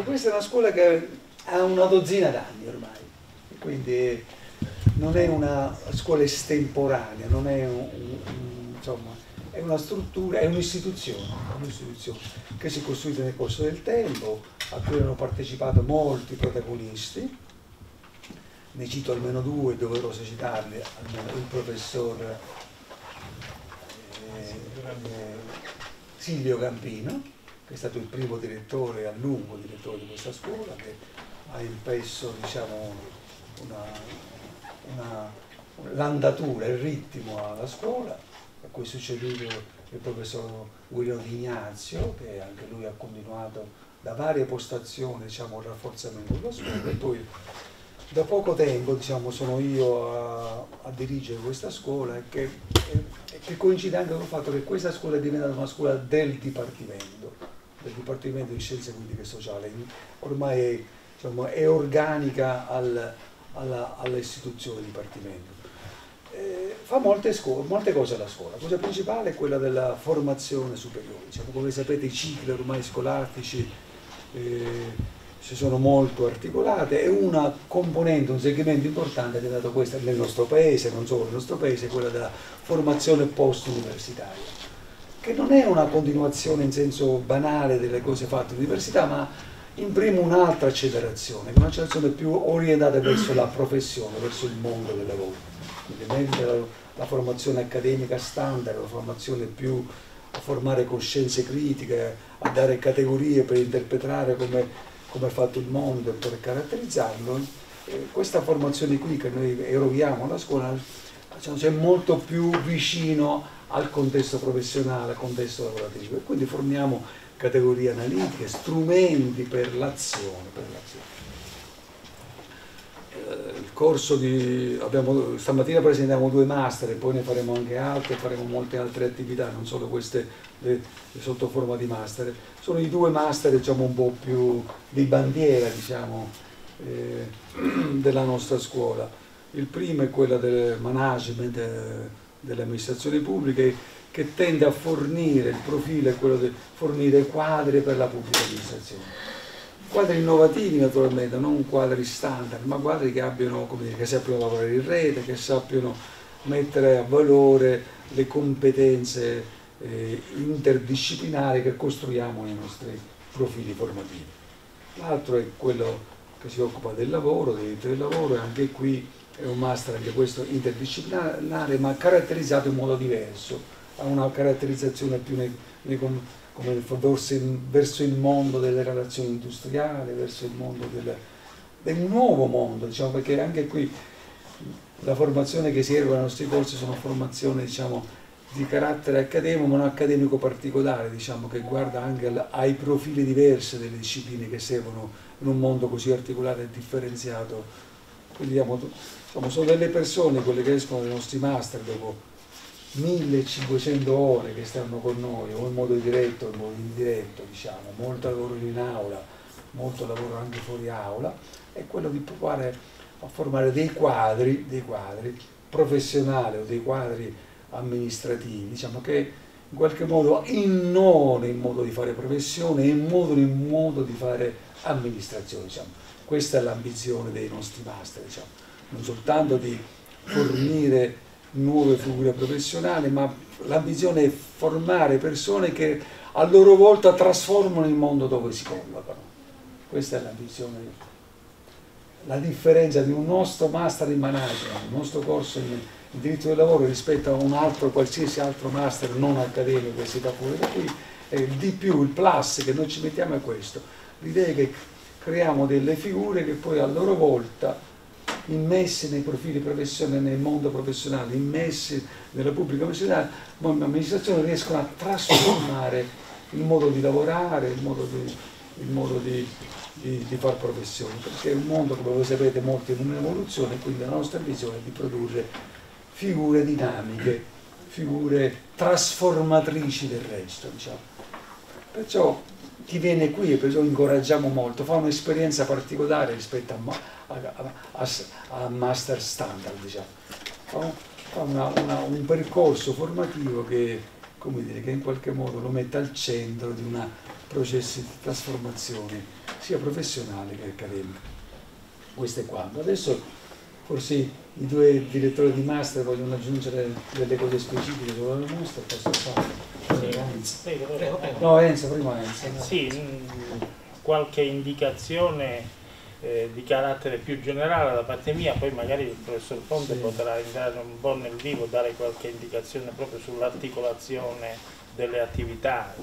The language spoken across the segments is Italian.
Questa è una scuola che ha una dozzina d'anni ormai, quindi non è una scuola estemporanea, non è un, un, insomma, è una struttura, è un'istituzione, un'istituzione che si è costruita nel corso del tempo, a cui hanno partecipato molti protagonisti, ne cito almeno due, doveroso citarli, il professor eh, eh, Silvio Campino, che è stato il primo direttore, a lungo direttore di questa scuola, che ha impresso diciamo, l'andatura, il ritmo alla scuola, a cui è succeduto il professor Guido Di Ignazio, che anche lui ha continuato da varie postazioni diciamo, il rafforzamento della scuola, e poi da poco tempo diciamo, sono io a, a, dirigere questa scuola e che, che coincide anche con il fatto che questa scuola è diventata una scuola del Dipartimento, del Dipartimento di Scienze Politiche e Sociali, ormai è, diciamo, è organica al, all'istituzione Dipartimento. Eh, fa molte, molte, cose alla scuola, la cosa principale è quella della formazione superiore, diciamo, come sapete i cicli ormai scolastici eh, si sono molto articolate e una componente, un segmento importante è diventato questo nel nostro paese, non solo nel nostro paese, quella della formazione post-universitaria, che non è una continuazione in senso banale delle cose fatte all'università, ma imprime un'altra accelerazione, un'accelerazione più orientata verso la professione, verso il mondo del lavoro. Quindi mentre la, la formazione accademica standard, la formazione più a formare coscienze critiche, a dare categorie per interpretare come come ha fatto il mondo e per caratterizzarlo, eh, questa formazione qui che noi eroghiamo alla scuola diciamo, è molto più vicino al contesto professionale, al contesto lavorativo e quindi forniamo categorie analitiche, strumenti per l'azione. Eh, il corso di, abbiamo, stamattina presentiamo due master e poi ne faremo anche altre, faremo molte altre attività, non solo queste le, le sotto forma di master. Sono i due master diciamo, un po' più di bandiera diciamo, eh, della nostra scuola. Il primo è quello del management eh, delle amministrazioni pubbliche che tende a fornire, il profilo è quello di fornire quadri per la pubblica amministrazione quadri innovativi naturalmente, non quadri standard, ma quadri che abbiano, come dire, che sappiano lavorare in rete, che sappiano mettere a valore le competenze eh, interdisciplinari che costruiamo nei nostri profili formativi. L'altro è quello che si occupa del lavoro, del diritto del lavoro, e anche qui è un master, anche questo interdisciplinare, ma caratterizzato in modo diverso, ha una caratterizzazione più nei, nei forse verso il mondo delle relazioni industriali, verso il mondo del, del nuovo mondo, diciamo, perché anche qui la formazione che si eroga nei nostri corsi sono formazioni diciamo, di carattere accademico, ma non accademico particolare, diciamo, che guarda anche ai profili diversi delle discipline che servono in un mondo così articolato e differenziato. Quindi diciamo, sono delle persone, quelle che escono dai nostri master dopo 1500 ore che stanno con noi, o in modo diretto o in modo indiretto, diciamo, molto lavoro in aula, molto lavoro anche fuori aula, è quello di provare a formare dei quadri, dei quadri professionali o dei quadri amministrativi, diciamo che in qualche modo innone il modo di fare professione e in modo, modo di fare amministrazione. Diciamo. Questa è l'ambizione dei nostri master, diciamo. Non soltanto di fornire nuove figure professionali, ma l'ambizione è formare persone che a loro volta trasformano il mondo dove si collocano. Questa è l'ambizione. La differenza di un nostro master in management, un nostro corso in, in diritto del lavoro rispetto a un altro, qualsiasi altro master non accademico che si dà fuori da qui, il di più, il plus che noi ci mettiamo è questo. L'idea è che creiamo delle figure che poi a loro volta immessi nei profili professionali, nel mondo professionale, immessi nella pubblica amministrazione, riescono a trasformare il modo di lavorare, il modo di, il modo di, di, di fare professione, perché è un mondo, come voi sapete, molto in un'evoluzione, quindi la nostra visione è di produrre figure dinamiche, figure trasformatrici del resto. Diciamo. Perciò chi viene qui, e perciò incoraggiamo molto, fa un'esperienza particolare rispetto a, a, a, master standard, diciamo. fa una, una, un percorso formativo che, dire, che, in qualche modo lo mette al centro di un processo di trasformazione sia professionale che accademica. Questo è quanto. Adesso forse i due direttori di master vogliono aggiungere delle cose specifiche sulla master, posso fare? Sì. Prego, prego. No, Enzo, prima Enzo. No. Sì, mm, qualche indicazione eh, di carattere più generale da parte mia, poi magari il professor Ponte sì. potrà entrare un po' nel vivo, dare qualche indicazione proprio sull'articolazione delle attività,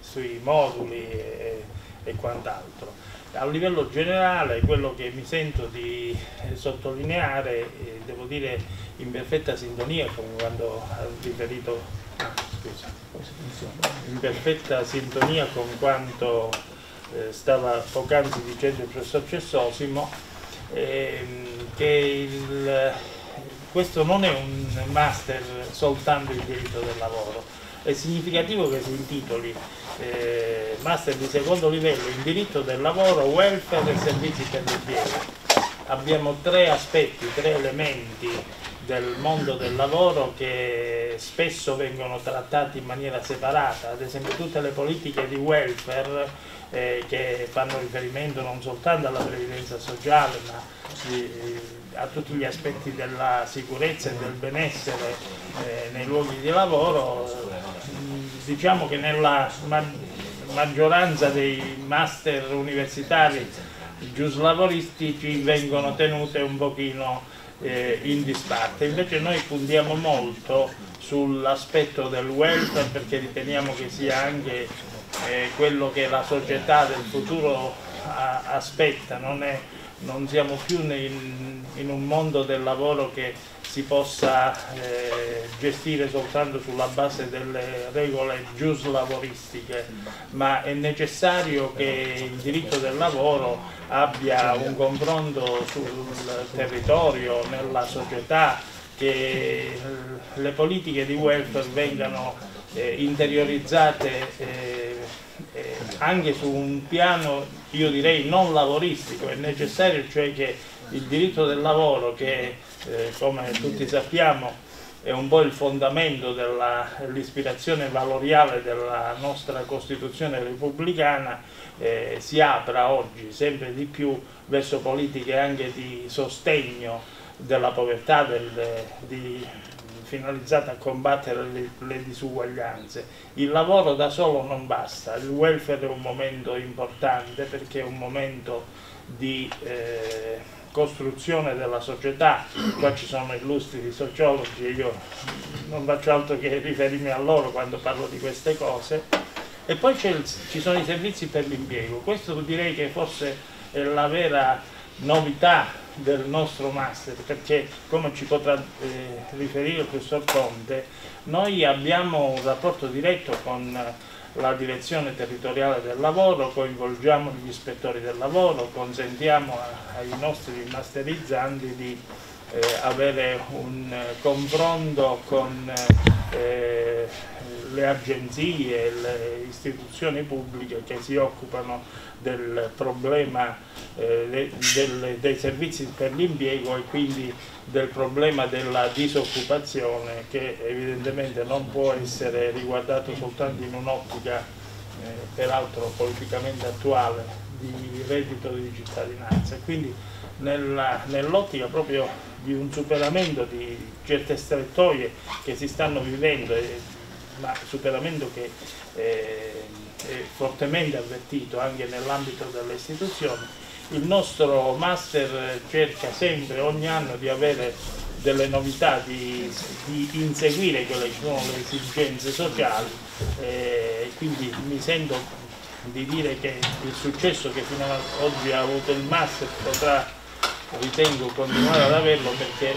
sui moduli e, e quant'altro. A livello generale quello che mi sento di sottolineare, eh, devo dire in perfetta sintonia con quando ha riferito, ah, scusa, in perfetta sintonia con quanto eh, stava poc'anzi dicendo il professor Cessosimo, ehm, che il, questo non è un master soltanto il diritto del lavoro, è significativo che si intitoli eh, master di secondo livello in diritto del lavoro, welfare e servizi per l'impiego. Abbiamo tre aspetti, tre elementi del mondo del lavoro che spesso vengono trattati in maniera separata, ad esempio tutte le politiche di welfare eh, che fanno riferimento non soltanto alla previdenza sociale ma eh, a tutti gli aspetti della sicurezza e del benessere eh, nei luoghi di lavoro, mm, diciamo che nella ma maggioranza dei master universitari giuslavoristici vengono tenute un pochino eh, in disparte, invece noi puntiamo molto sull'aspetto del welfare perché riteniamo che sia anche eh, quello che la società del futuro a, aspetta, non, è, non, siamo più in, in, un mondo del lavoro che si possa eh, gestire soltanto sulla base delle regole giuslavoristiche, ma è necessario che il diritto del lavoro abbia un confronto sul territorio, nella società, che le politiche di welfare vengano eh, interiorizzate eh, eh, anche su un piano, io direi non lavoristico, è necessario cioè che il diritto del lavoro che eh, come tutti sappiamo è un po' il fondamento dell'ispirazione valoriale della nostra Costituzione repubblicana, eh, si apra oggi sempre di più verso politiche anche di sostegno della povertà, del, di finalizzata a combattere le, le, disuguaglianze. Il lavoro da solo non basta, il welfare è un momento importante perché è un momento di eh, costruzione della società, qua ci sono illustri sociologi e io non faccio altro che riferirmi a loro quando parlo di queste cose. E poi il, ci sono i servizi per l'impiego, questo direi che forse è la vera novità del nostro master perché come ci potrà eh, riferire il professor Conte noi abbiamo un rapporto diretto con la direzione territoriale del lavoro, coinvolgiamo gli ispettori del lavoro, consentiamo ai nostri masterizzanti di eh, avere un confronto con eh, le agenzie, le istituzioni pubbliche che si occupano del problema eh, del, dei servizi per l'impiego e quindi del problema della disoccupazione che evidentemente non può essere riguardato soltanto in un'ottica eh, peraltro politicamente attuale di reddito di cittadinanza. Quindi nell'ottica nell proprio di un superamento di certe strettoie che si stanno vivendo, eh, ma superamento che eh, è fortemente avvertito anche nell'ambito delle istituzioni, il nostro master cerca sempre, ogni anno, di avere delle novità, di, di inseguire quelle che sono le esigenze sociali. E quindi mi sento di dire che il successo che fino ad oggi ha avuto il master potrà, ritengo, continuare ad averlo perché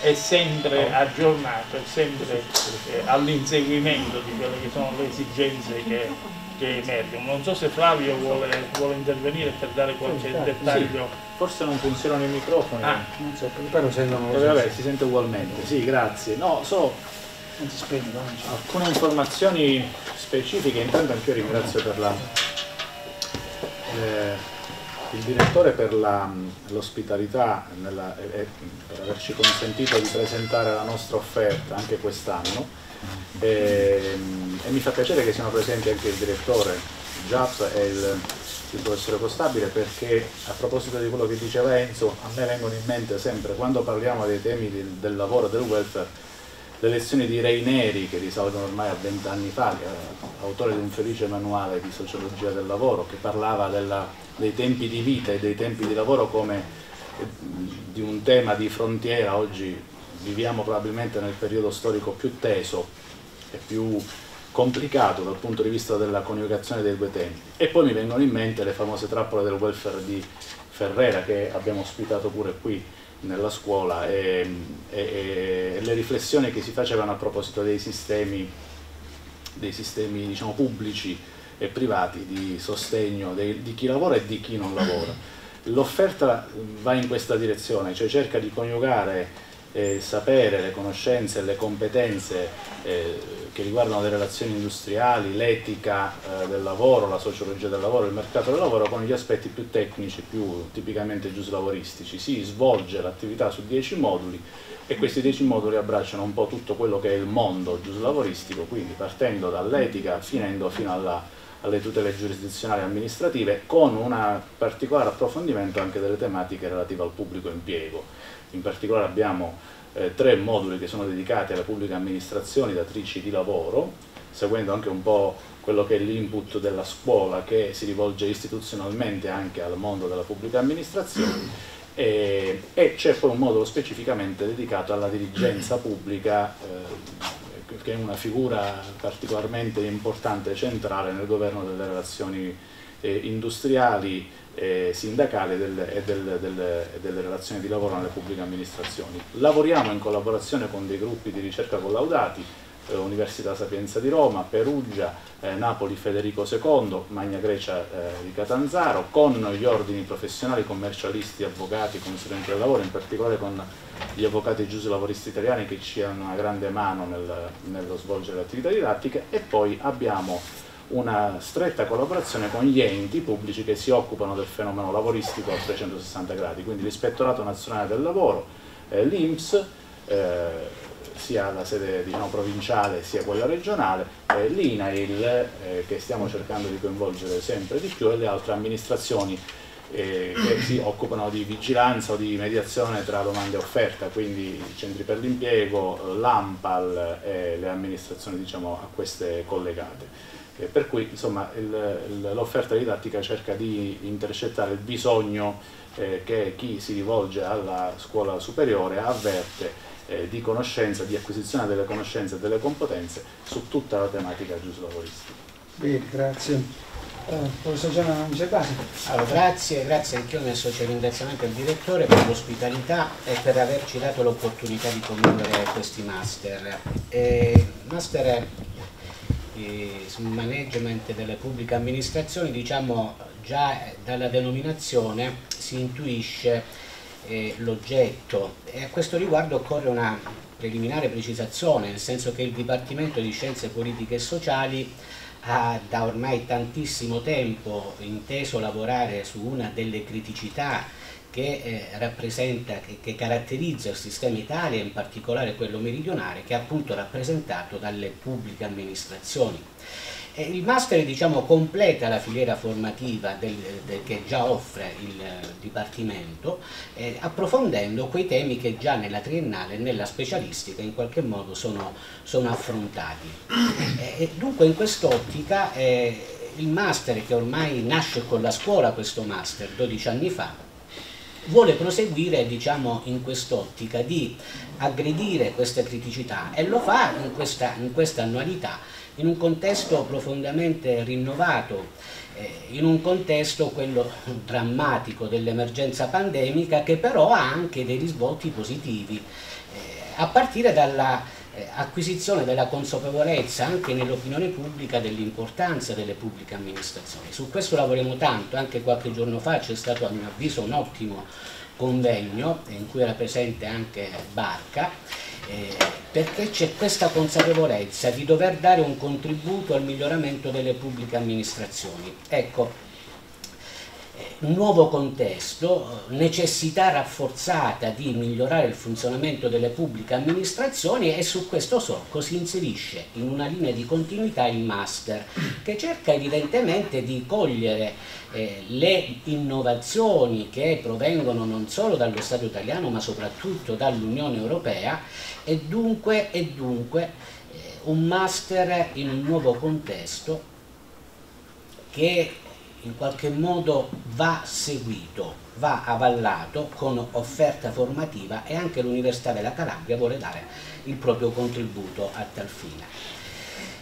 è sempre aggiornato, è sempre eh, all'inseguimento di quelle che sono le esigenze che che emergono. Non so se Flavio vuole, vuole intervenire per dare qualche sì, dettaglio. Sì. Forse non funzionano i microfoni. Ah, non so, però sentono eh, vabbè, si sente ugualmente. Sì, grazie. No, solo alcune informazioni specifiche. Intanto anch'io ringrazio per la, eh, il direttore per l'ospitalità e per averci consentito di presentare la nostra offerta anche quest'anno e, e, mi fa piacere che siano presenti anche il direttore Giaps e il il professore Costabile perché a proposito di quello che diceva Enzo, a me vengono in mente sempre quando parliamo dei temi del, del lavoro e del welfare le lezioni di Ray Neri che risalgono ormai a vent'anni fa, autore di un felice manuale di sociologia del lavoro che parlava della, dei tempi di vita e dei tempi di lavoro come eh, di un tema di frontiera, oggi viviamo probabilmente nel periodo storico più teso e più complicato dal punto di vista della coniugazione dei due temi. E poi mi vengono in mente le famose trappole del welfare di Ferrera che abbiamo ospitato pure qui nella scuola e, e, e, le riflessioni che si facevano a proposito dei sistemi, dei sistemi diciamo, pubblici e privati di sostegno dei, di chi lavora e di chi non lavora. L'offerta va in questa direzione, cioè cerca di coniugare eh, il sapere, le conoscenze, le competenze eh, che riguardano le relazioni industriali, l'etica eh, del lavoro, la sociologia del lavoro, il mercato del lavoro con gli aspetti più tecnici, più tipicamente giuslavoristici. Si svolge l'attività su dieci moduli e questi dieci moduli abbracciano un po' tutto quello che è il mondo giuslavoristico, quindi partendo dall'etica finendo fino alla, alle tutele giurisdizionali e amministrative con un particolare approfondimento anche delle tematiche relative al pubblico impiego. In particolare abbiamo eh, tre moduli che sono dedicati alle pubbliche amministrazioni datrici di lavoro, seguendo anche un po' quello che è l'input della scuola che si rivolge istituzionalmente anche al mondo della pubblica amministrazione. E, e c'è poi un modulo specificamente dedicato alla dirigenza pubblica eh, che è una figura particolarmente importante e centrale nel governo delle relazioni eh, industriali eh, sindacali del, e del, del, delle relazioni di lavoro nelle pubbliche amministrazioni. Lavoriamo in collaborazione con dei gruppi di ricerca collaudati, eh, Università Sapienza di Roma, Perugia, eh, Napoli Federico II, Magna Grecia eh, di Catanzaro, con gli ordini professionali, commercialisti, avvocati, consulenti del lavoro, in particolare con gli avvocati giusti lavoristi italiani che ci hanno una grande mano nel, nello svolgere le attività didattiche e poi abbiamo una stretta collaborazione con gli enti pubblici che si occupano del fenomeno lavoristico a 360 gradi, quindi l'Ispettorato Nazionale del Lavoro, eh, l'INPS, eh, sia la sede diciamo, provinciale sia quella regionale, eh, l'INAIL eh, che stiamo cercando di coinvolgere sempre di più e le altre amministrazioni eh, che si occupano di vigilanza o di mediazione tra domanda e offerta, quindi i centri per l'impiego, l'AMPAL e le amministrazioni diciamo, a queste collegate. Eh, per cui l'offerta didattica cerca di intercettare il bisogno eh, che chi si rivolge alla scuola superiore avverte eh, di conoscenza, di acquisizione delle conoscenze e delle competenze su tutta la tematica giuslavoristica. Bene, grazie. Uh, professor Gianna. Allora, grazie, grazie anch'io mi associo al ringraziamento al direttore per l'ospitalità e per averci dato l'opportunità di condividere questi master. Eh, master sul management delle pubbliche amministrazioni, diciamo già dalla denominazione si intuisce eh, l'oggetto. E a questo riguardo occorre una preliminare precisazione, nel senso che il Dipartimento di Scienze Politiche e Sociali ha da ormai tantissimo tempo inteso lavorare su una delle criticità che eh, rappresenta, che, che, caratterizza il sistema Italia, in particolare quello meridionale, che è appunto rappresentato dalle pubbliche amministrazioni. E il master diciamo, completa la filiera formativa del, del, che già offre il Dipartimento, eh, approfondendo quei temi che già nella triennale e nella specialistica in qualche modo sono, sono affrontati. E, dunque in quest'ottica eh, il master che ormai nasce con la scuola, questo master, 12 anni fa, vuole proseguire diciamo, in quest'ottica di aggredire queste criticità e lo fa in questa, in questa annualità in un contesto profondamente rinnovato, eh, in un contesto quello drammatico dell'emergenza pandemica che però ha anche dei risvolti positivi, eh, a partire dalla eh, acquisizione della consapevolezza anche nell'opinione pubblica dell'importanza delle pubbliche amministrazioni. Su questo lavoriamo tanto, anche qualche giorno fa c'è stato a mio avviso un ottimo convegno in cui era presente anche Barca, eh, perché c'è questa consapevolezza di dover dare un contributo al miglioramento delle pubbliche amministrazioni. Ecco, un nuovo contesto, necessità rafforzata di migliorare il funzionamento delle pubbliche amministrazioni e su questo solco si inserisce in una linea di continuità il master che cerca evidentemente di cogliere eh, le innovazioni che provengono non solo dallo Stato italiano ma soprattutto dall'Unione Europea. E dunque, e dunque eh, un master in un nuovo contesto che in qualche modo va seguito, va avallato con offerta formativa e anche l'Università della Calabria vuole dare il proprio contributo a tal fine.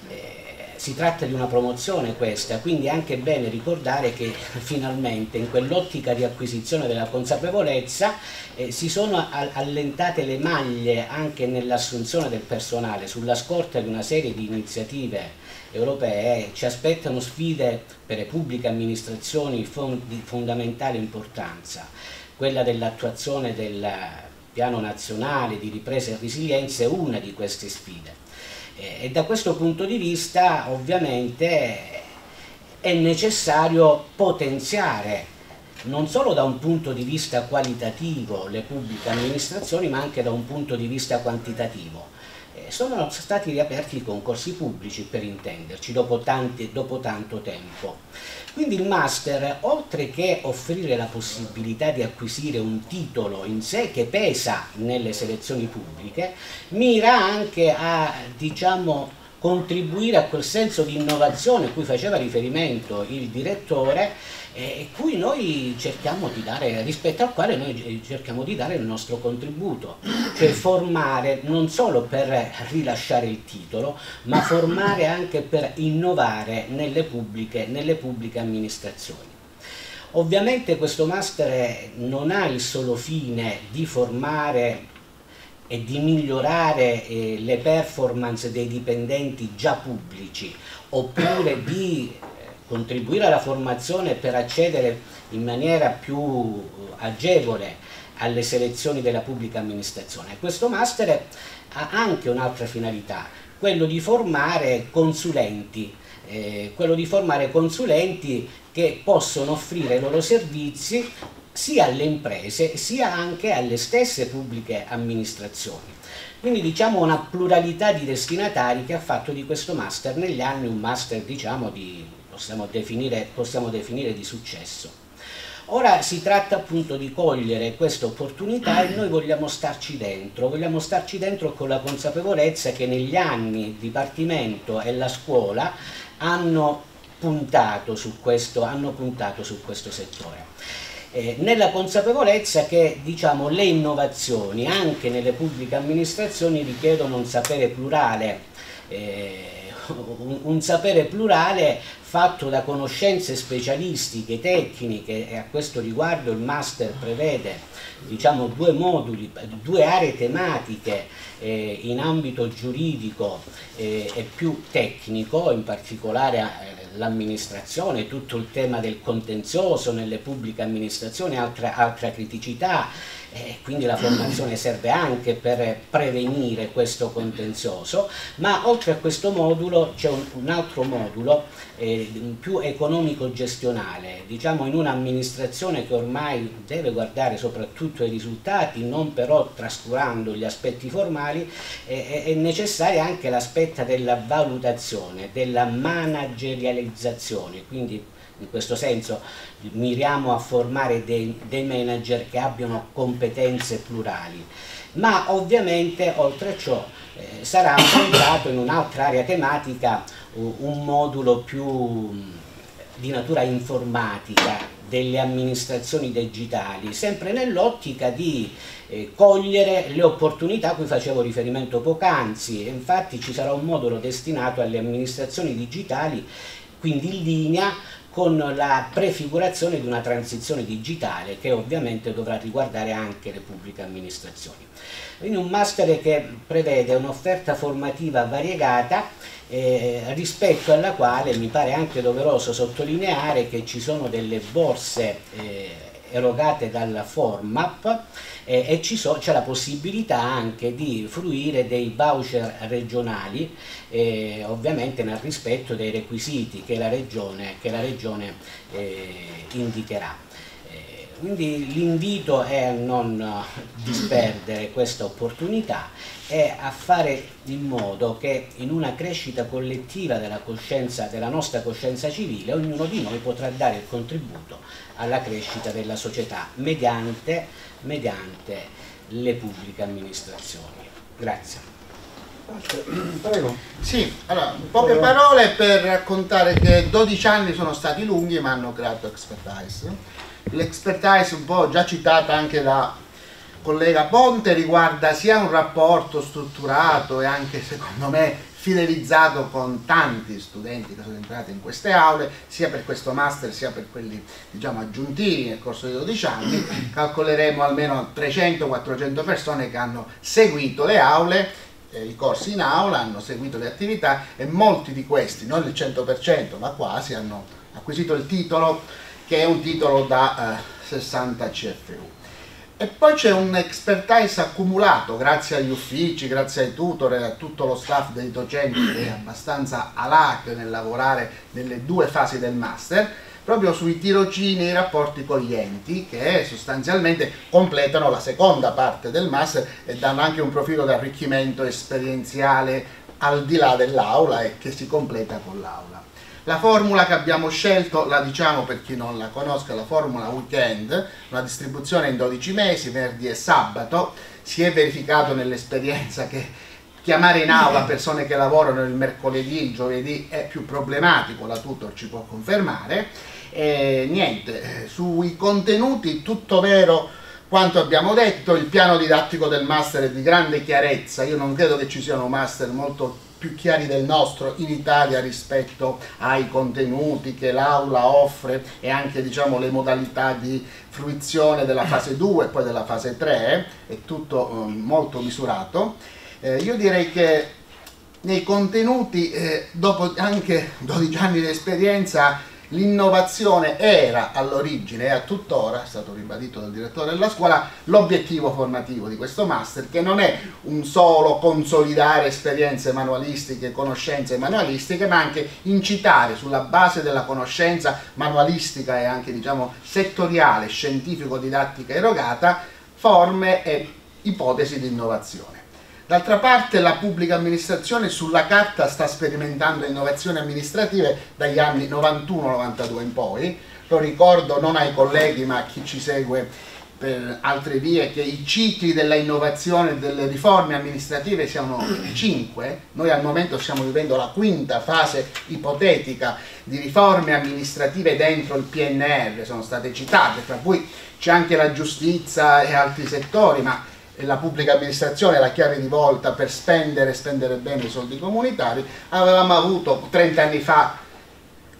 Eh, si tratta di una promozione questa, quindi è anche bene ricordare che finalmente in quell'ottica di acquisizione della consapevolezza eh, si sono allentate le maglie anche nell'assunzione del personale sulla scorta di una serie di iniziative europee ci aspettano sfide per le pubbliche amministrazioni di fondamentale importanza, quella dell'attuazione del piano nazionale di ripresa e resilienza è una di queste sfide. E da questo punto di vista ovviamente è necessario potenziare non solo da un punto di vista qualitativo le pubbliche amministrazioni ma anche da un punto di vista quantitativo sono stati riaperti i concorsi pubblici per intenderci dopo, tanti, dopo tanto tempo. Quindi il master, oltre che offrire la possibilità di acquisire un titolo in sé che pesa nelle selezioni pubbliche, mira anche a diciamo, contribuire a quel senso di innovazione a cui faceva riferimento il direttore e cui noi cerchiamo di dare, rispetto al quale noi cerchiamo di dare il nostro contributo, cioè formare non solo per rilasciare il titolo, ma formare anche per innovare nelle pubbliche, nelle pubbliche amministrazioni. Ovviamente questo master non ha il solo fine di formare e di migliorare eh, le performance dei dipendenti già pubblici oppure di contribuire alla formazione per accedere in maniera più eh, agevole alle selezioni della pubblica amministrazione. Questo master ha anche un'altra finalità, quello di formare consulenti, eh, quello di formare consulenti che possono offrire i loro servizi sia alle imprese sia anche alle stesse pubbliche amministrazioni. Quindi diciamo una pluralità di destinatari che ha fatto di questo master negli anni un master diciamo di possiamo definire, possiamo definire di successo. Ora si tratta appunto di cogliere questa opportunità e noi vogliamo starci dentro, vogliamo starci dentro con la consapevolezza che negli anni il Dipartimento e la scuola hanno puntato su questo, puntato su questo settore. Eh, nella consapevolezza che diciamo, le innovazioni anche nelle pubbliche amministrazioni richiedono un sapere plurale, eh, un, un sapere plurale fatto da conoscenze specialistiche, tecniche e a questo riguardo il master prevede diciamo, due moduli, due aree tematiche eh, in ambito giuridico eh, e più tecnico, in particolare eh, l'amministrazione, tutto il tema del contenzioso nelle pubbliche amministrazioni, altra, altra criticità, e quindi la formazione serve anche per prevenire questo contenzioso, ma oltre a questo modulo c'è un, un, altro modulo eh, più economico-gestionale, diciamo in un'amministrazione che ormai deve guardare soprattutto ai risultati, non però trascurando gli aspetti formali, eh, è necessaria anche l'aspetto della valutazione, della managerializzazione, quindi in questo senso miriamo a formare dei, dei manager che abbiano competenze plurali, ma ovviamente oltre a ciò eh, sarà affrontato in un'altra area tematica uh, un modulo più di natura informatica delle amministrazioni digitali, sempre nell'ottica di eh, cogliere le opportunità a cui facevo riferimento poc'anzi. Infatti ci sarà un modulo destinato alle amministrazioni digitali, quindi in linea con la prefigurazione di una transizione digitale che ovviamente dovrà riguardare anche le pubbliche amministrazioni. Quindi un master che prevede un'offerta formativa variegata eh, rispetto alla quale mi pare anche doveroso sottolineare che ci sono delle borse eh, erogate dalla Formap eh, e c'è la possibilità anche di fruire dei voucher regionali, eh, ovviamente nel rispetto dei requisiti che la Regione, che la regione eh, indicherà. Quindi l'invito è a non disperdere questa opportunità e a fare in modo che in una crescita collettiva della coscienza, della nostra coscienza civile, ognuno di noi potrà dare il contributo alla crescita della società mediante, mediante le pubbliche amministrazioni. Grazie. Prego. Sì, allora, poche parole per raccontare che 12 anni sono stati lunghi ma hanno creato Expertise. L'expertise, un po' già citata anche da collega Ponte, riguarda sia un rapporto strutturato e anche secondo me fidelizzato con tanti studenti che sono entrati in queste aule, sia per questo master sia per quelli diciamo, aggiuntivi nel corso dei 12 anni, calcoleremo almeno 300-400 persone che hanno seguito le aule eh, i corsi in aula, hanno seguito le attività e molti di questi, non il 100% ma quasi, hanno acquisito il titolo che è un titolo da eh, 60 CFU. E poi c'è un expertise accumulato grazie agli uffici, grazie ai tutor e a tutto lo staff dei docenti che è abbastanza alac nel lavorare nelle due fasi del master, proprio sui tirocini e i rapporti con gli enti che sostanzialmente completano la seconda parte del master e danno anche un profilo di arricchimento esperienziale al di là dell'aula e che si completa con l'aula. La formula che abbiamo scelto, la diciamo per chi non la conosca, la formula weekend, una distribuzione in 12 mesi, venerdì e sabato, si è verificato nell'esperienza che chiamare in aula persone che lavorano il mercoledì, il giovedì è più problematico, la tutor ci può confermare, e niente, sui contenuti tutto vero quanto abbiamo detto, il piano didattico del master è di grande chiarezza, io non credo che ci siano master molto più chiari del nostro in Italia rispetto ai contenuti che l'aula offre e anche diciamo, le modalità di fruizione della fase 2 e poi della fase 3, è tutto um, molto misurato. Eh, io direi che nei contenuti, eh, dopo anche 12 anni di esperienza, l'innovazione era all'origine e a tuttora, è stato ribadito dal direttore della scuola, l'obiettivo formativo di questo master che non è un solo consolidare esperienze manualistiche, conoscenze manualistiche, ma anche incitare sulla base della conoscenza manualistica e anche diciamo settoriale, scientifico-didattica erogata, forme e ipotesi di innovazione. D'altra parte la pubblica amministrazione sulla carta sta sperimentando innovazioni amministrative dagli anni 91-92 in poi, lo ricordo non ai colleghi ma a chi ci segue per altre vie che i cicli della innovazione e delle riforme amministrative siano cinque, noi al momento stiamo vivendo la quinta fase ipotetica di riforme amministrative dentro il PNR, sono state citate, tra cui c'è anche la giustizia e altri settori, ma la pubblica amministrazione la chiave di volta per spendere e spendere bene i soldi comunitari, avevamo avuto 30 anni fa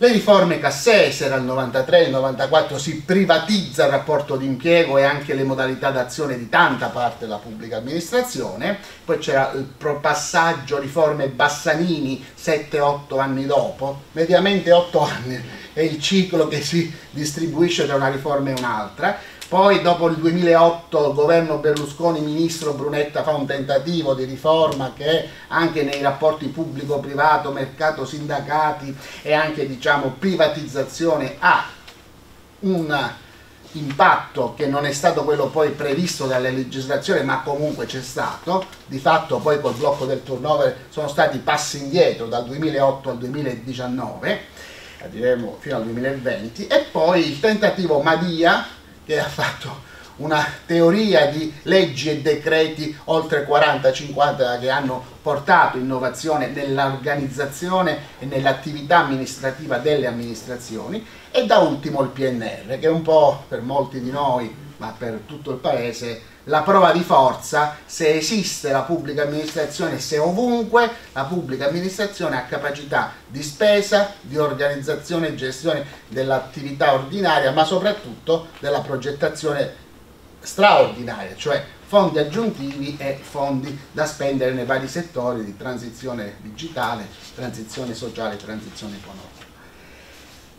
le riforme Cassese, era il 93, il 94, si privatizza il rapporto di impiego e anche le modalità d'azione di tanta parte della pubblica amministrazione, poi c'era il passaggio riforme Bassanini 7-8 anni dopo, mediamente 8 anni è il ciclo che si distribuisce tra una riforma e un'altra, poi dopo il 2008 il governo Berlusconi, ministro Brunetta fa un tentativo di riforma che anche nei rapporti pubblico-privato, mercato, sindacati e anche diciamo privatizzazione ha un impatto che non è stato quello poi previsto dalle legislazioni ma comunque c'è stato, di fatto poi col blocco del turnover sono stati passi indietro dal 2008 al 2019, diremo fino al 2020 e poi il tentativo Madia che ha fatto una teoria di leggi e decreti oltre 40-50 che hanno portato innovazione nell'organizzazione e nell'attività amministrativa delle amministrazioni e da ultimo il PNR che è un po' per molti di noi ma per tutto il paese la prova di forza se esiste la pubblica amministrazione, se ovunque la pubblica amministrazione ha capacità di spesa, di organizzazione e gestione dell'attività ordinaria, ma soprattutto della progettazione straordinaria, cioè fondi aggiuntivi e fondi da spendere nei vari settori di transizione digitale, transizione sociale e transizione economica.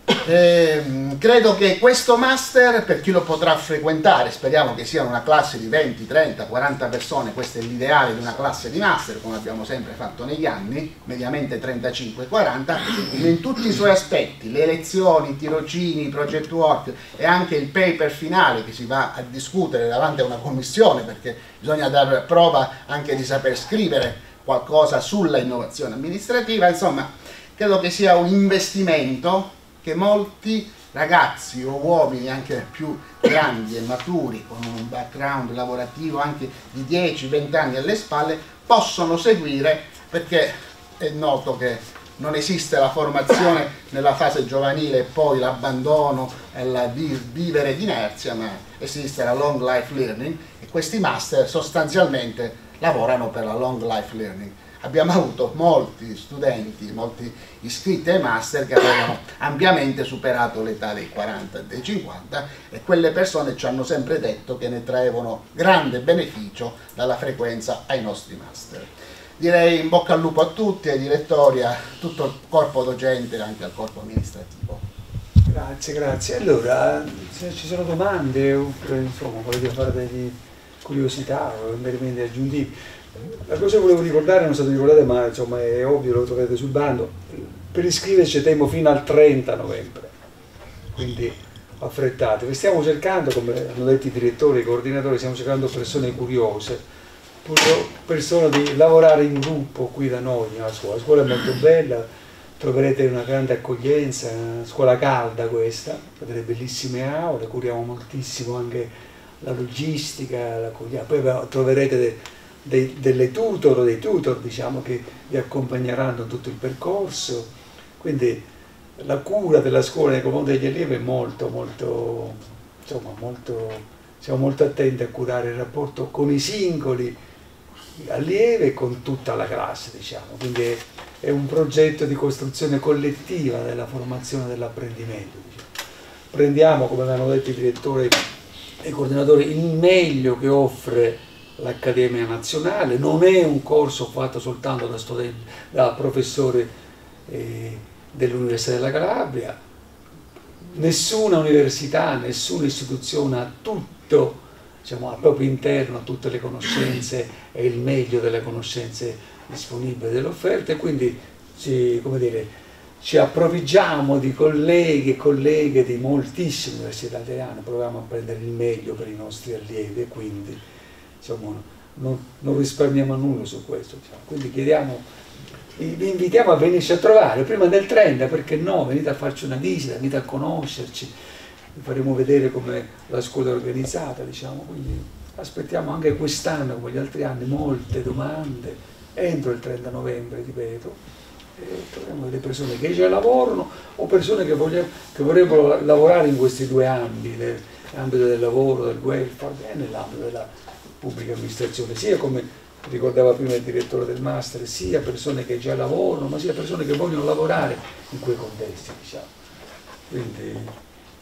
Eh, credo che questo master, per chi lo potrà frequentare, speriamo che sia una classe di 20, 30, 40 persone, questo è l'ideale di una classe di master, come abbiamo sempre fatto negli anni, mediamente 35-40, in tutti i suoi aspetti, le lezioni, i tirocini, i project work e anche il paper finale che si va a discutere davanti a una commissione, perché bisogna dar prova anche di saper scrivere qualcosa sulla innovazione amministrativa, insomma, credo che sia un investimento che molti ragazzi o uomini anche più grandi e maturi con un background lavorativo anche di 10-20 anni alle spalle possono seguire perché è noto che non esiste la formazione nella fase giovanile e poi l'abbandono e il vivere d'inerzia ma esiste la long life learning e questi master sostanzialmente lavorano per la long life learning. Abbiamo avuto molti studenti, molti iscritti ai master che avevano ampiamente superato l'età dei 40 e dei 50 e quelle persone ci hanno sempre detto che ne traevano grande beneficio dalla frequenza ai nostri master. Direi in bocca al lupo a tutti, ai direttori, a tutto il corpo docente e anche al corpo amministrativo. Grazie, grazie. Allora, se ci sono domande oppure insomma volete fare delle curiosità o elementi aggiuntivi, la cosa che volevo ricordare, non è stato ricordato, ma insomma è ovvio, lo troverete sul bando. Per iscriverci temo fino al 30 novembre, quindi affrettate. Stiamo cercando, come hanno detto i direttori, i coordinatori, stiamo cercando persone curiose, persone di lavorare in gruppo qui da noi nella scuola. La scuola è molto bella, troverete una grande accoglienza, una scuola calda questa, delle bellissime aule, curiamo moltissimo anche la logistica, l'accoglienza, poi troverete dei, delle tutor o dei tutor diciamo, che vi accompagneranno tutto il percorso. Quindi la cura della scuola nei confronti degli allievi è molto, molto, insomma, molto, siamo molto attenti a curare il rapporto con i singoli allievi e con tutta la classe, diciamo. Quindi è un progetto di costruzione collettiva della formazione dell'apprendimento. Diciamo. Prendiamo, come hanno detto i direttori e i coordinatori, il meglio che offre l'Accademia Nazionale, non è un corso fatto soltanto da, studenti, da professori eh, dell'Università della Calabria, nessuna università, nessuna istituzione ha tutto diciamo, al proprio interno, tutte le conoscenze e il meglio delle conoscenze disponibili delle offerte, quindi ci, dire, ci approvviggiamo di colleghi e colleghe di moltissime università italiane, proviamo a prendere il meglio per i nostri allievi e quindi diciamo, non, non, risparmiamo nulla su questo. Diciamo. Quindi chiediamo, vi invitiamo a venirci a trovare prima del 30, perché no, venite a farci una visita, venite a conoscerci, vi faremo vedere come la scuola è organizzata, diciamo. Quindi aspettiamo anche quest'anno, come gli altri anni, molte domande, entro il 30 novembre, ripeto, troviamo delle persone che già lavorano o persone che, vogliono, che vorrebbero lavorare in questi due ambiti, nell'ambito del lavoro, del welfare e nell'ambito della pubblica amministrazione, sia come ricordava prima il direttore del master, sia persone che già lavorano, ma sia persone che vogliono lavorare in quei contesti. Diciamo. Quindi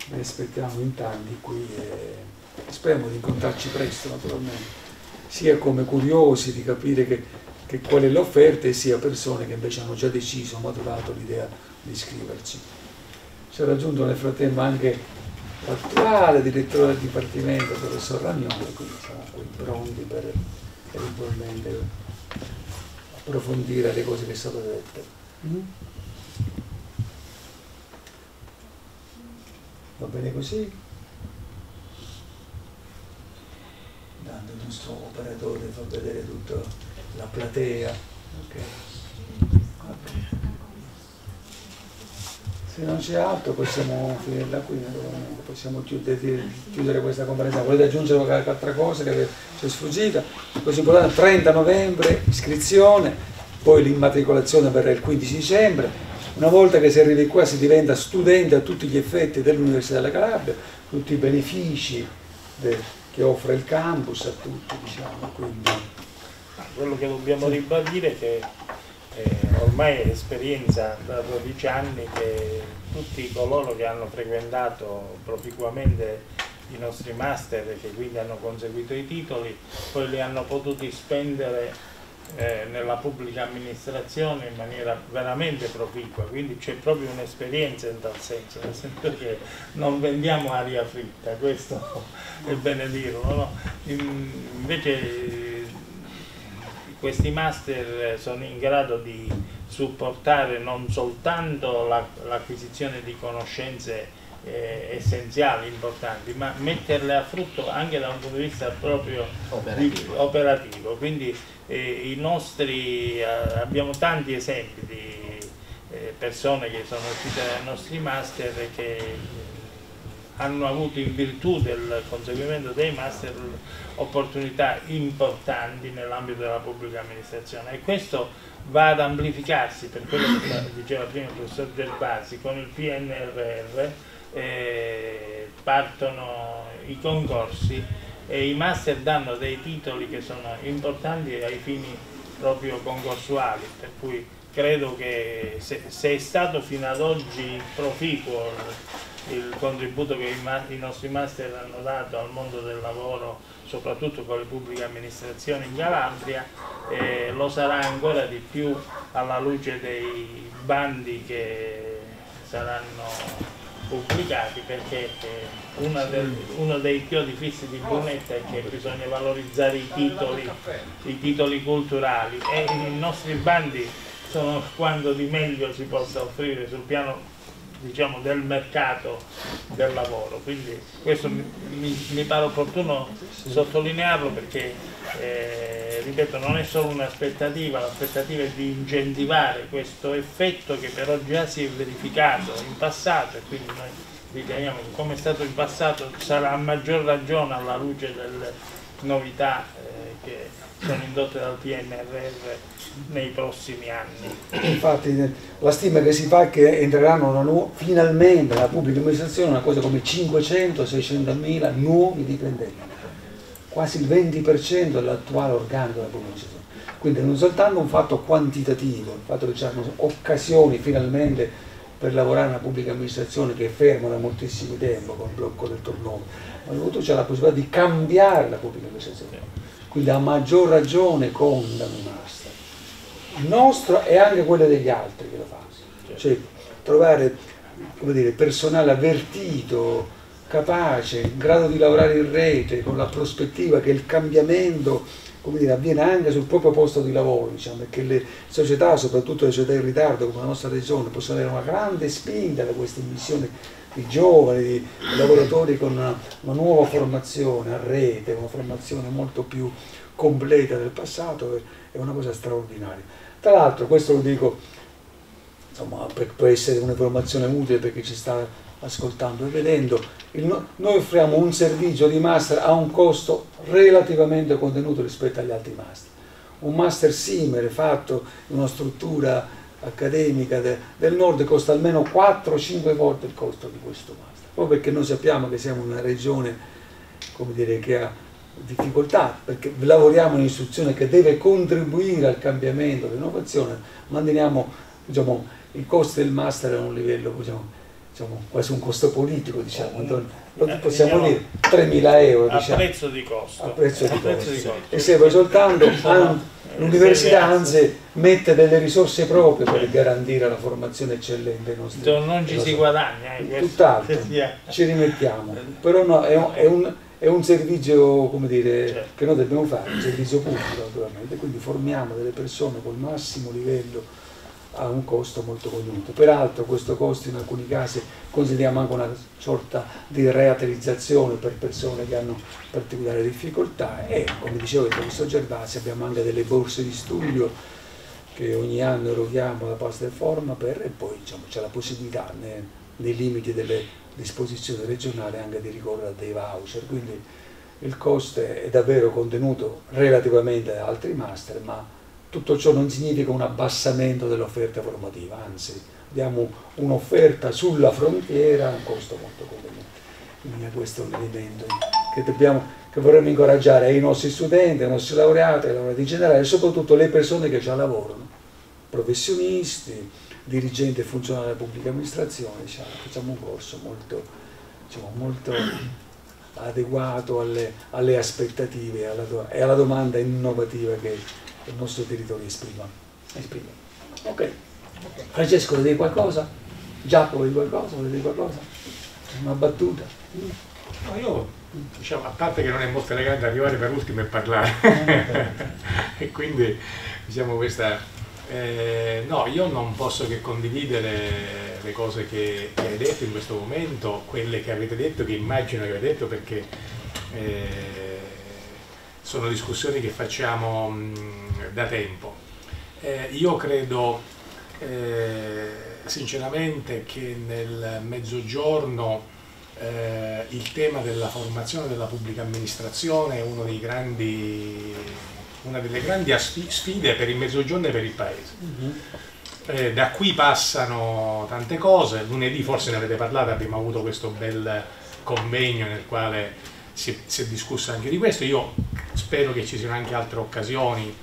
ne aspettiamo in tanti qui e speriamo di incontrarci presto naturalmente, sia come curiosi di capire che, che qual è l'offerta e sia persone che invece hanno già deciso, maturato l'idea di iscriverci. Ci ha raggiunto nel frattempo anche l'attuale direttore del Dipartimento, professor Ragnoli, quindi siamo qui pronti per eventualmente approfondire le cose che sono dette. Mm? Va bene così? Dando il nostro operatore fa vedere tutta la platea. Okay. Okay. Se non c'è altro possiamo finirla qui, possiamo chiudere, chiudere, questa conferenza. Volete aggiungere qualche altra cosa che ci è sfuggita? Così importante, 30 novembre, iscrizione, poi l'immatricolazione verrà il 15 dicembre. Una volta che si arrivi qua si diventa studente a tutti gli effetti dell'Università della Calabria, tutti i benefici che offre il campus a tutti, diciamo. Quindi. Quello che dobbiamo ribadire è che eh, ormai è esperienza da 12 anni che tutti coloro che hanno frequentato proficuamente i nostri master e che quindi hanno conseguito i titoli, poi li hanno potuti spendere eh, nella pubblica amministrazione in maniera veramente proficua, quindi c'è proprio un'esperienza in tal senso, nel senso che non vendiamo aria fritta, questo è bene dirlo. No? invece questi master sono in grado di supportare non soltanto l'acquisizione la, di conoscenze eh, essenziali, importanti, ma metterle a frutto anche da un punto di vista proprio operativo. Di, operativo. Quindi eh, i nostri, eh, abbiamo tanti esempi di eh, persone che sono uscite dai nostri master che hanno avuto in virtù del conseguimento dei master opportunità importanti nell'ambito della pubblica amministrazione. E questo va ad amplificarsi per quello che diceva prima il professor Gervasi con il PNRR eh, partono i concorsi e i master danno dei titoli che sono importanti ai fini proprio concorsuali, per cui credo che se, se è stato fino ad oggi proficuo il contributo che i, nostri master hanno dato al mondo del lavoro, soprattutto con le pubbliche amministrazioni in Calabria, eh, lo sarà ancora di più alla luce dei bandi che saranno pubblicati perché eh, del, uno dei chiodi fissi di Brunetta è che bisogna valorizzare i titoli, i titoli culturali e i nostri bandi sono quando di meglio si possa offrire sul piano diciamo, del mercato del lavoro. Quindi questo mi, mi, pare opportuno sottolinearlo perché, eh, ripeto, non è solo un'aspettativa, l'aspettativa è di incentivare questo effetto che però già si è verificato in passato e quindi noi riteniamo che come è stato in passato sarà a maggior ragione alla luce delle novità eh, che sono indotte dal PNRR nei prossimi anni. Infatti la stima che si fa è che entreranno finalmente nella pubblica amministrazione una cosa come 500-600 mila nuovi dipendenti, quasi il 20% dell'attuale organico della pubblica amministrazione. Quindi non soltanto un fatto quantitativo, il fatto che ci hanno occasioni finalmente per lavorare nella pubblica amministrazione che è ferma da moltissimo tempo con il blocco del turnover, ma soprattutto c'è la possibilità di cambiare la pubblica amministrazione. Quindi a maggior ragione contano i master il nostro e anche quello degli altri che lo fanno. Cioè trovare dire, personale avvertito, capace, in grado di lavorare in rete, con la prospettiva che il cambiamento dire, avviene anche sul proprio posto di lavoro, diciamo, e che le società, soprattutto le società in ritardo come la nostra regione, possono avere una grande spinta da questa missione di giovani, di lavoratori con una, una nuova formazione a rete, una formazione molto più completa del passato, è una cosa straordinaria. Tra l'altro, questo lo dico, insomma, può essere un'informazione utile per chi ci sta ascoltando e vedendo, il, noi offriamo un servizio di master a un costo relativamente contenuto rispetto agli altri master. Un master simile fatto in una struttura accademica de, del nord costa almeno 4-5 volte il costo di questo master, proprio perché noi sappiamo che siamo una regione dire, che ha difficoltà perché lavoriamo in un'istruzione che deve contribuire al cambiamento, all'innovazione, manteniamo diciamo, i costi del master a un livello diciamo, diciamo, quasi un costo politico, diciamo, lo eh, possiamo diciamo, dire 3.000 euro diciamo, a prezzo di costo. A prezzo di, costo. Prezzo di costo. E serve soltanto l'università anzi mette delle risorse proprie per garantire la formazione eccellente nostri non ci si guadagna eh, tutt'altro. Ci rimettiamo. Però no, è un, è un è un servizio come dire, certo. che noi dobbiamo fare, un servizio pubblico naturalmente, quindi formiamo delle persone col massimo livello a un costo molto contenuto. Peraltro questo costo in alcuni casi consideriamo anche una sorta di reatrizzazione per persone che hanno particolari difficoltà e come diceva il professor Gervasi abbiamo anche delle borse di studio che ogni anno eroghiamo da parte del Forma per, e poi diciamo, c'è la possibilità nei, nei limiti delle disposizione regionale anche di ricorrere a dei voucher, quindi il costo è davvero contenuto relativamente ad altri master, ma tutto ciò non significa un abbassamento dell'offerta formativa, anzi diamo un'offerta sulla frontiera a un costo molto contenuto. Quindi questo è un elemento che, dobbiamo, che vorremmo incoraggiare ai nostri studenti, ai nostri laureati, ai laureati in generale, e soprattutto le persone che già lavorano, professionisti, dirigente e funzionario della pubblica amministrazione, diciamo, facciamo un corso molto, diciamo, molto adeguato alle, alle aspettative alla, e alla domanda innovativa che il nostro territorio esprima. esprima. Ok. Francesco, vuoi dire qualcosa? Giacomo, vuoi dire qualcosa? Vuoi dire qualcosa? Una battuta? No, io, diciamo, a parte che non è molto elegante arrivare per ultimo e parlare, e quindi, diciamo, questa... Eh, no, io non posso che condividere le cose che, che, hai detto in questo momento, quelle che avete detto, che immagino che avete detto, perché eh, sono discussioni che facciamo mh, da tempo. Eh, io credo eh, sinceramente che nel mezzogiorno eh, il tema della formazione della pubblica amministrazione è uno grandi, una delle grandi sfide per il mezzogiorno e per il paese. Mm-hmm. Eh, da qui passano tante cose, lunedì forse ne avete parlato, abbiamo avuto questo bel convegno nel quale si, si è discusso anche di questo, io spero che ci siano anche altre occasioni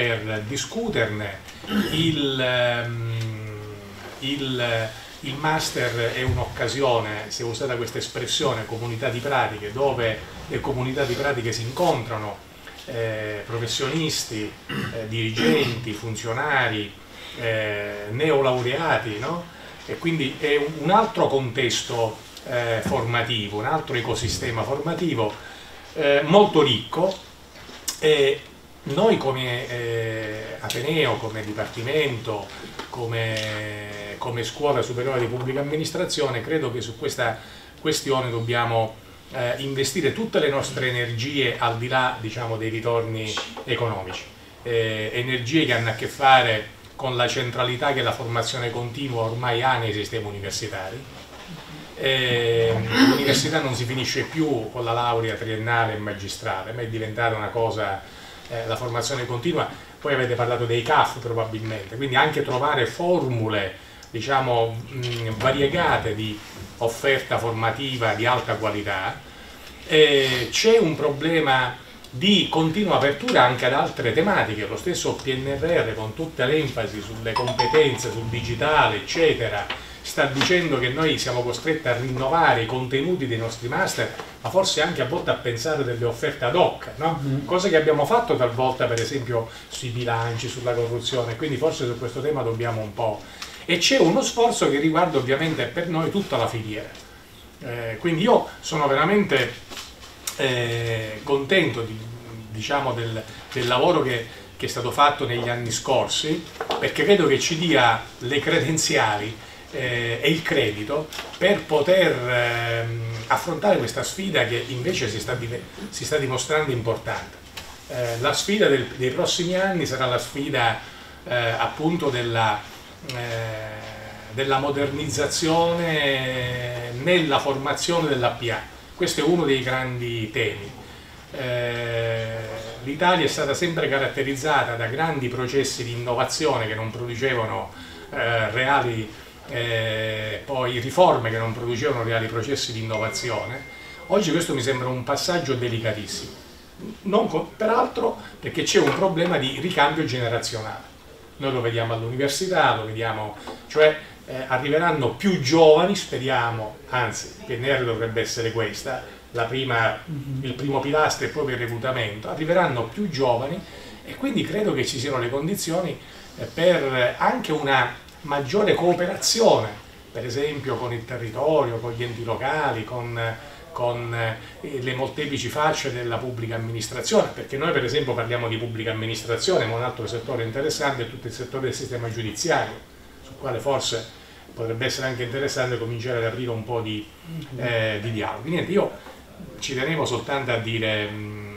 per discuterne. Il, um, il, il master è un'occasione, si è usata questa espressione, comunità di pratiche, dove le comunità di pratiche si incontrano, eh, professionisti, eh, dirigenti, funzionari, eh, neolaureati, no? e quindi è un, un altro contesto eh, formativo, un altro ecosistema formativo eh, molto ricco e noi come eh, Ateneo, come Dipartimento, come, come, Scuola Superiore di Pubblica Amministrazione, credo che su questa questione dobbiamo eh, investire tutte le nostre energie al di là diciamo, dei ritorni economici, eh, energie che hanno a che fare con la centralità che la formazione continua ormai ha nei sistemi universitari, eh, l'università non si finisce più con la laurea triennale e magistrale, ma è diventata una cosa, eh, la formazione continua, poi avete parlato dei CAF probabilmente, quindi anche trovare formule diciamo mh, variegate di offerta formativa di alta qualità, eh, c'è un problema di continua apertura anche ad altre tematiche, lo stesso PNRR con tutta l'enfasi sulle competenze, sul digitale eccetera, sta dicendo che noi siamo costretti a rinnovare i contenuti dei nostri master, ma forse anche a volte a pensare delle offerte ad hoc, no? mm. cose che abbiamo fatto talvolta per esempio sui bilanci, sulla corruzione, quindi forse su questo tema dobbiamo un po'... E c'è uno sforzo che riguarda ovviamente per noi tutta la filiera. Eh, quindi io sono veramente eh, contento di, diciamo, del, del lavoro che, che è stato fatto negli anni scorsi, perché credo che ci dia le credenziali eh, e il credito per poter ehm, affrontare questa sfida che invece si sta, si sta dimostrando importante. Eh, la sfida del, dei prossimi anni sarà la sfida eh, appunto della, eh, della modernizzazione nella formazione dell'APA. Questo è uno dei grandi temi. Eh, L'Italia è stata sempre caratterizzata da grandi processi di innovazione che non producevano eh, reali eh, poi riforme che non producevano reali processi di innovazione, oggi questo mi sembra un passaggio delicatissimo, non, peraltro perché c'è un problema di ricambio generazionale. Noi lo vediamo all'università, lo vediamo, cioè eh, arriveranno più giovani, speriamo, anzi il PNR dovrebbe essere questa, prima, mhm. il primo pilastro è proprio il reclutamento, arriveranno più giovani e quindi credo che ci siano le condizioni eh, per anche una maggiore cooperazione, per esempio con il territorio, con gli enti locali, con, con eh, le molteplici facce della pubblica amministrazione, perché noi per esempio parliamo di pubblica amministrazione, ma un altro settore interessante è tutto il settore del sistema giudiziario, sul quale forse potrebbe essere anche interessante cominciare ad aprire un po' di, eh, di dialoghi. Niente, io ci tenevo soltanto a dire, mh,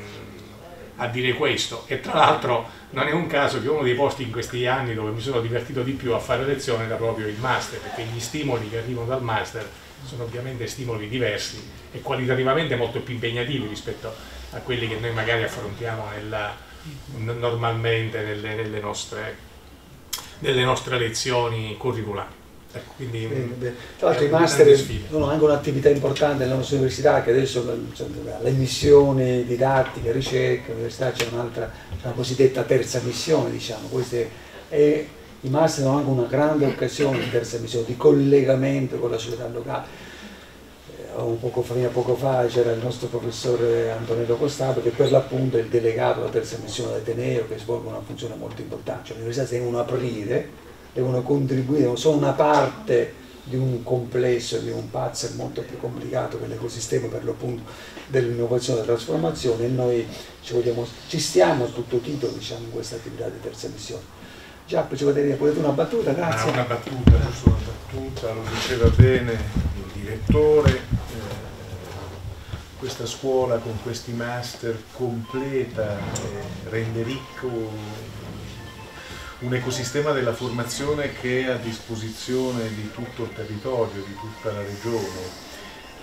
a dire questo e tra l'altro non è un caso che uno dei posti in questi anni dove mi sono divertito di più a fare lezione era proprio il master, perché gli stimoli che arrivano dal master sono ovviamente stimoli diversi e qualitativamente molto più impegnativi rispetto a quelli che noi magari affrontiamo nella, normalmente nelle, nelle, nostre, nelle nostre lezioni curriculari. Ecco, quindi, bene, bene. Tra l'altro i master sono anche un'attività importante nella nostra università che adesso le missioni didattiche, ricerca, l'università c'è un'altra, una cosiddetta terza missione, diciamo, Queste, e i master sono anche una grande occasione di terza missione, di collegamento con la società locale. poco fa, poco fa c'era il nostro professore Antonello Costavo che per l'appunto è il delegato della terza missione d'Ateneo che svolge una funzione molto importante, cioè le università devono aprire, devono contribuire, sono una parte di un complesso, di un puzzle molto più complicato che l'ecosistema per l'appunto dell'innovazione e della trasformazione e noi ci, vogliamo, ci stiamo a tutto titolo diciamo, in questa attività di terza missione. Giappo, ci volete dire una battuta? Grazie. Ah, una battuta, giusto una battuta, lo diceva bene il direttore, eh, questa scuola con questi master completa, eh, rende ricco un ecosistema della formazione che è a disposizione di tutto il territorio, di tutta la regione.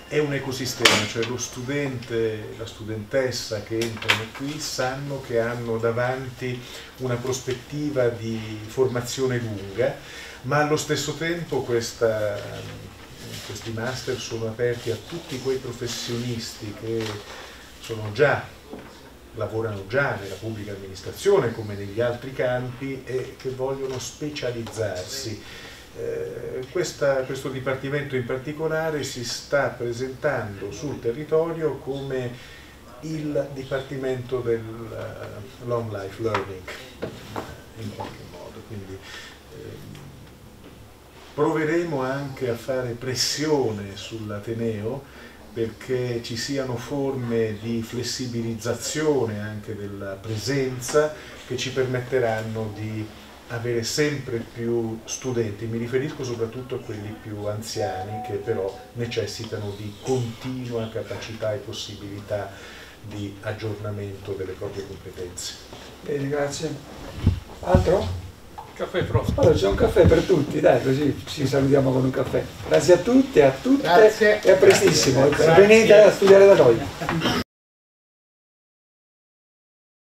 È un ecosistema, cioè lo studente, la studentessa che entrano qui sanno che hanno davanti una prospettiva di formazione lunga, ma allo stesso tempo questa, questi master sono aperti a tutti quei professionisti che sono già lavorano già nella pubblica amministrazione come negli altri campi e che vogliono specializzarsi. Eh, questa, questo Dipartimento in particolare si sta presentando sul territorio come il Dipartimento del uh, Long Life Learning in qualche modo. Quindi, eh, proveremo anche a fare pressione sull'Ateneo perché ci siano forme di flessibilizzazione anche della presenza che ci permetteranno di avere sempre più studenti, mi riferisco soprattutto a quelli più anziani che però necessitano di continua capacità e possibilità di aggiornamento delle proprie competenze. Bene, grazie. Altro? Caffè prossimo. Allora c'è un caffè per tutti, dai, così ci salutiamo con un caffè. Grazie a tutti e a tutte Grazie. e a prestissimo. Grazie. Venite a studiare da noi.